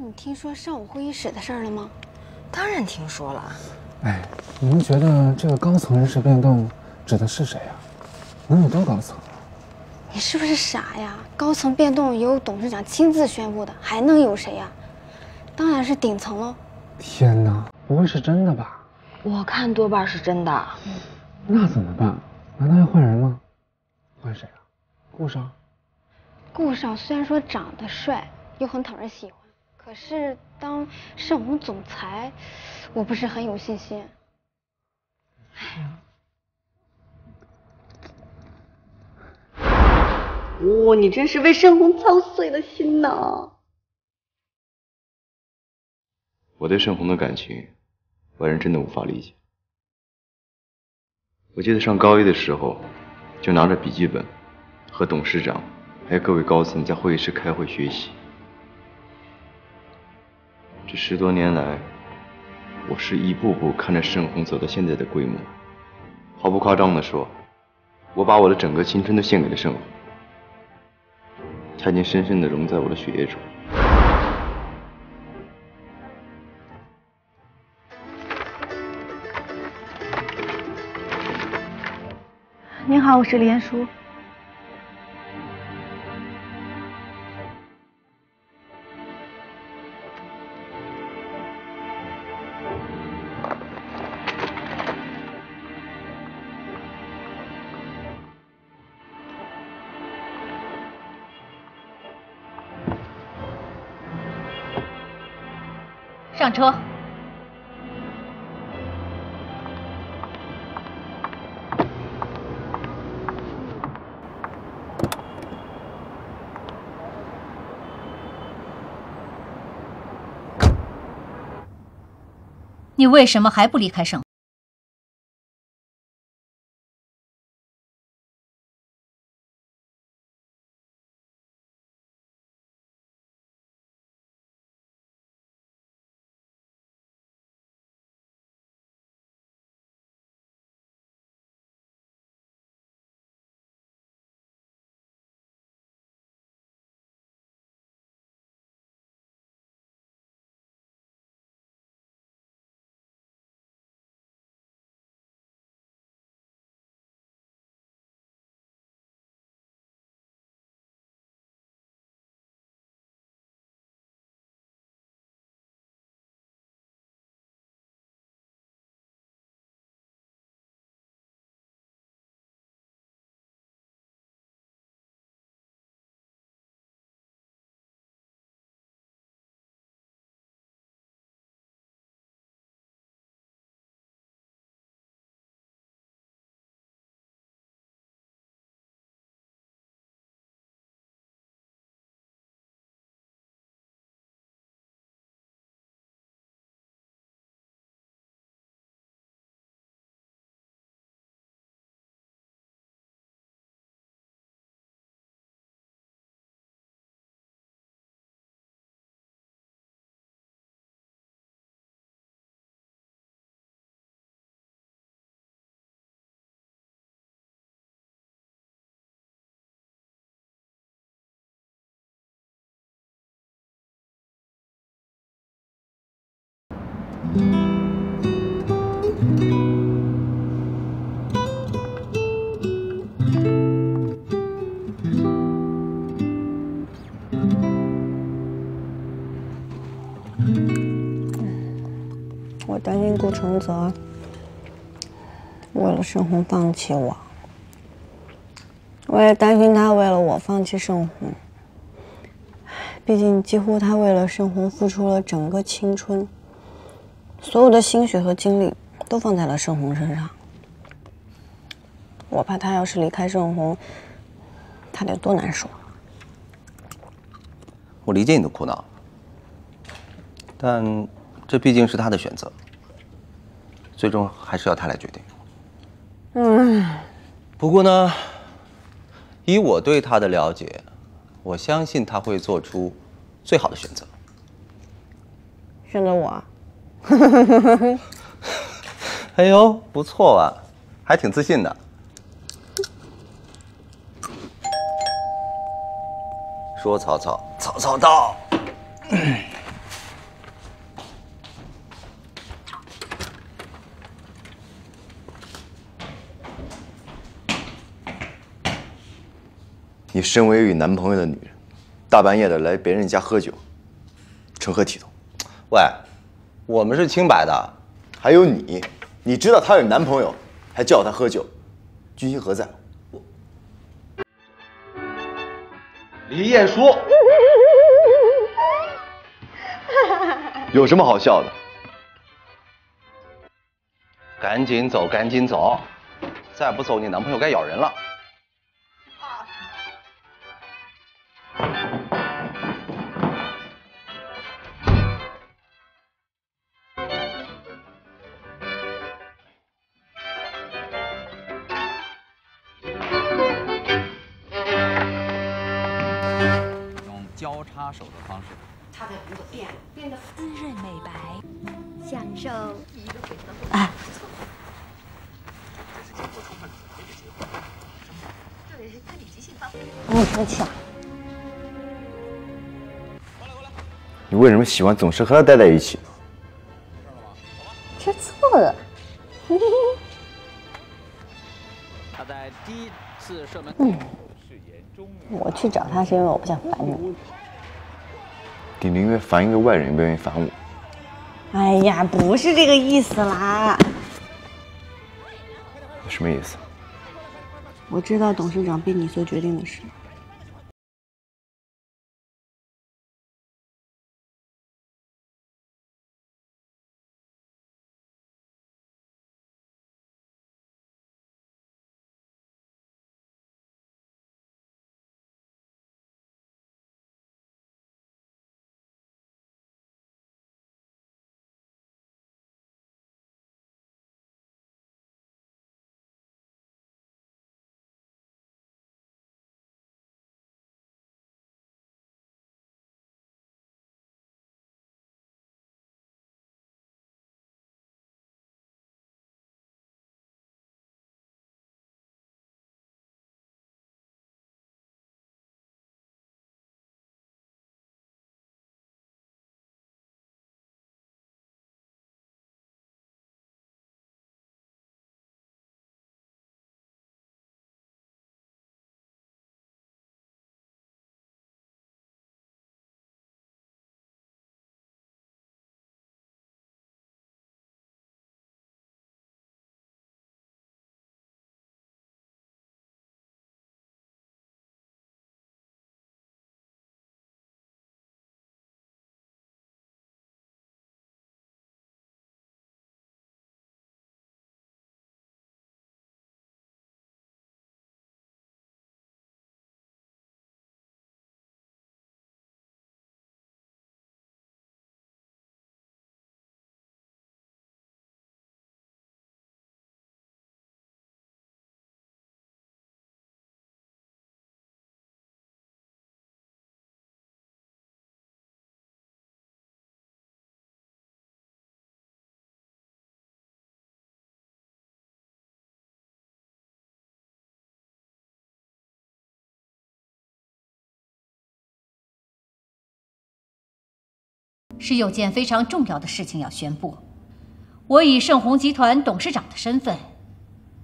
你听说上午会议室的事儿了吗？当然听说了。哎，你们觉得这个高层人事变动指的是谁啊？能有多高层？你是不是傻呀？高层变动由董事长亲自宣布的，还能有谁呀？当然是顶层喽。天哪，不会是真的吧？我看多半是真的。那怎么办？难道要换人吗？换谁啊？顾少？顾少虽然说长得帅，又很讨人喜欢，可是当盛虹总裁，我不是很有信心。哦，你真是为盛虹操碎了心呐！我对盛虹的感情，外人真的无法理解。我记得上高一的时候，就拿着笔记本，和董事长还有各位高层在会议室开会学习。这十多年来，我是一步步看着盛虹走到现在的规模。毫不夸张地说，我把我的整个青春都献给了盛虹。它已经深深地融在我的血液中。您好，我是连叔。上车。你为什么还不离开省？我担心顾承泽为了盛虹放弃我，我也担心他为了我放弃盛虹。毕竟，几乎他为了盛虹付出了整个青春，所有的心血和精力都放在了盛虹身上。我怕他要是离开盛虹，他得多难受。我理解你的苦恼，但这毕竟是他的选择，最终还是要他来决定。嗯，不过呢，以我对他的了解，我相信他会做出最好的选择。选择我？呵呵呵呵呵，哎呦，不错啊，还挺自信的。说曹操曹操到。你身为与男朋友的女人大半夜的来别人家喝酒，成何体统？喂？我们是清白的。还有你，你知道她有男朋友，还叫她喝酒，居心何在？李晏书，有什么好笑的？赶紧走，赶紧走，再不走，你男朋友该咬人了。用交叉手的方式，它的骨变变得滋润美白，享受一个回合。哎。对，看你即兴发挥。你生气啊？你为什么喜欢总是和他待在一起？吃醋了。他在第一次射门。嗯。我去找他是因为我不想烦你。你宁愿烦一个外人，也不愿意烦我。哎呀，不是这个意思啦。什么意思？我知道董事长逼你做决定的事。是有件非常重要的事情要宣布，我以盛虹集团董事长的身份，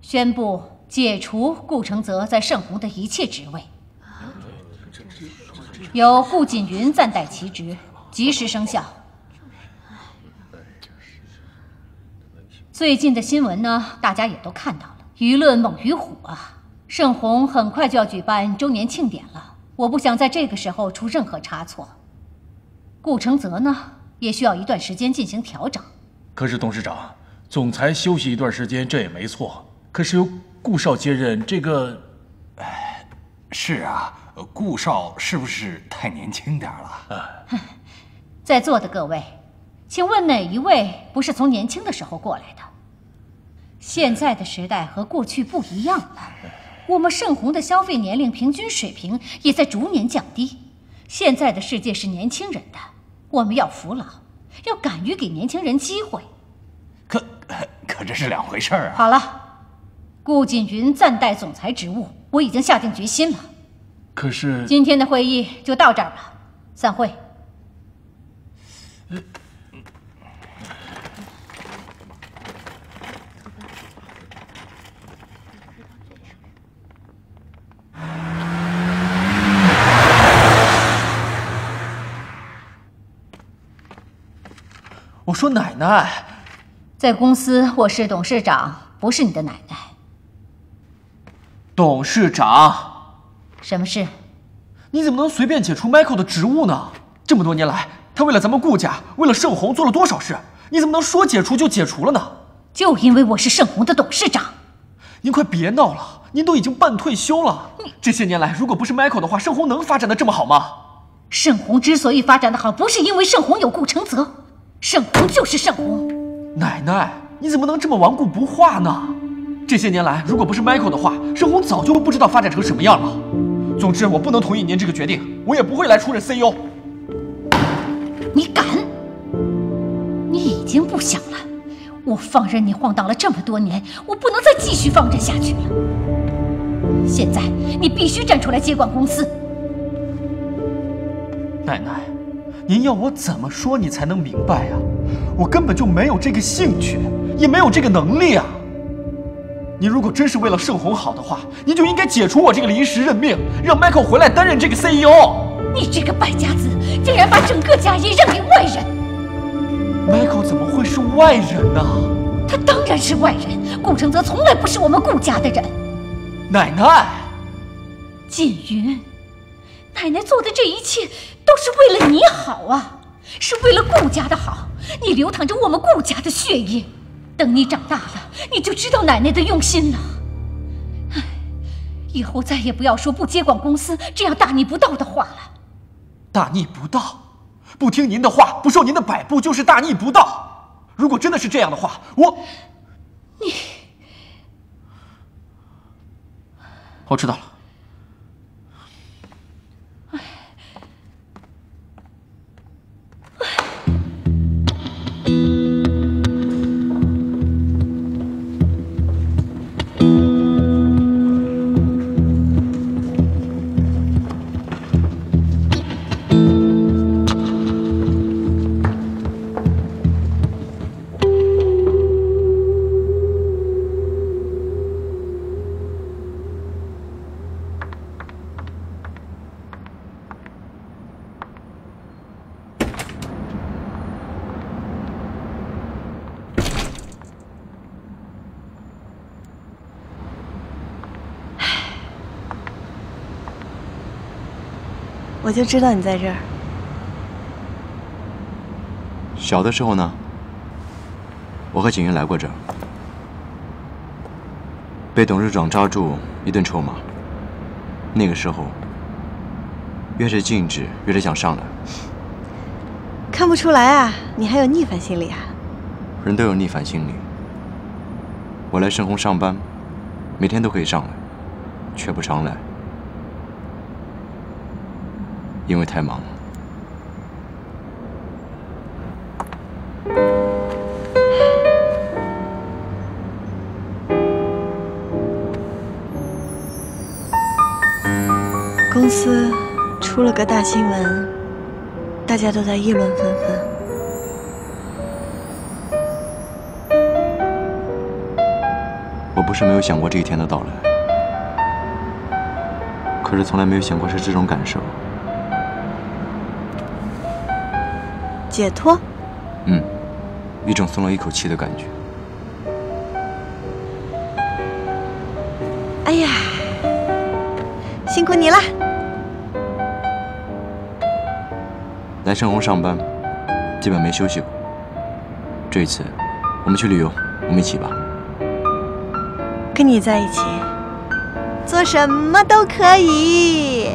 宣布解除顾承泽在盛虹的一切职位，由顾锦云暂代其职，及时生效。最近的新闻呢，大家也都看到了，舆论猛于虎啊！盛虹很快就要举办周年庆典了，我不想在这个时候出任何差错。顾承泽呢，也需要一段时间进行调整。可是董事长，总裁休息一段时间，这也没错。可是由顾少接任这个，哎，是啊，顾少是不是太年轻点了？啊，在座的各位，请问哪一位不是从年轻的时候过来的？现在的时代和过去不一样了，我们盛虹的消费年龄平均水平也在逐年降低。现在的世界是年轻人的。我们要扶老，要敢于给年轻人机会。可可这是两回事儿啊！好了，顾锦云暂代总裁职务，我已经下定决心了。可是今天的会议就到这儿吧，散会。我说奶奶，在公司我是董事长，不是你的奶奶。董事长，什么事？你怎么能随便解除 Michael 的职务呢？这么多年来，他为了咱们顾家，为了盛红做了多少事？你怎么能说解除就解除了呢？就因为我是盛红的董事长。您快别闹了，您都已经半退休了。这些年来，如果不是 Michael 的话，盛红能发展的这么好吗？盛红之所以发展的好，不是因为盛红有顾承泽，盛红就是盛红。奶奶，你怎么能这么顽固不化呢？这些年来，如果不是 Michael 的话，盛红早就不知道发展成什么样了。总之，我不能同意您这个决定，我也不会来出任 CEO。你敢？你已经不想了，我放任你晃荡了这么多年，我不能再继续放任下去了。现在你必须站出来接管公司。奶奶，您要我怎么说你才能明白啊？我根本就没有这个兴趣，也没有这个能力啊！您如果真是为了盛红好的话，您就应该解除我这个临时任命，让 Michael 回来担任这个 CEO。你这个败家子，竟然把整个家业让给外人！Michael 怎么会是外人呢？他当然是外人。顾承泽从来不是我们顾家的人。奶奶，锦云，奶奶做的这一切都是为了你好啊，是为了顾家的好。你流淌着我们顾家的血液。等你长大了，你就知道奶奶的用心了。唉，以后再也不要说不接管公司这样大逆不道的话了。大逆不道，不听您的话，不受您的摆布，就是大逆不道。如果真的是这样的话，我……你……我知道了。我就知道你在这儿。小的时候呢，我和景云来过这儿，被董事长抓住一顿臭骂。那个时候，越是禁止，越是想上来。看不出来啊，你还有逆反心理啊！人都有逆反心理。我来盛虹上班，每天都可以上来，却不常来。因为太忙了。公司出了个大新闻，大家都在议论纷纷。我不是没有想过这一天的到来，可是从来没有想过是这种感受。解脱，嗯，一种松了一口气的感觉。哎呀，辛苦你了！来盛虹上班，基本没休息过。这一次，我们去旅游，我们一起吧。跟你在一起，做什么都可以。